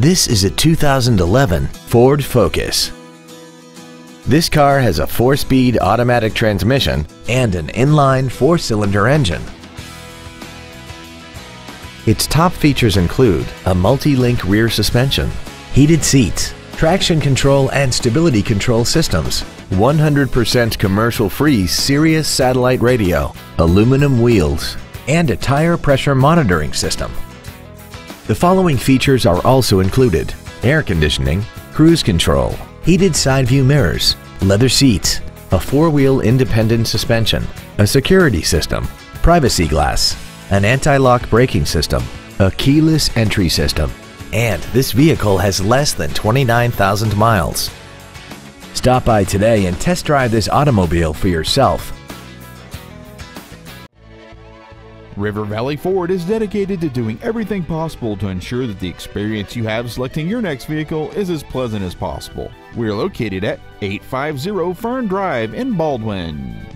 This is a 2011 Ford Focus. This car has a four-speed automatic transmission and an inline four-cylinder engine. Its top features include a multi-link rear suspension, heated seats, traction control and stability control systems, 100% commercial-free Sirius satellite radio, aluminum wheels, and a tire pressure monitoring system. The following features are also included. Air conditioning, cruise control, heated side view mirrors, leather seats, a four-wheel independent suspension, a security system, privacy glass, an anti-lock braking system, a keyless entry system, and this vehicle has less than 29,000 miles. Stop by today and test drive this automobile for yourself. River Valley Ford is dedicated to doing everything possible to ensure that the experience you have selecting your next vehicle is as pleasant as possible. We are located at 850 Fern Drive in Baldwin.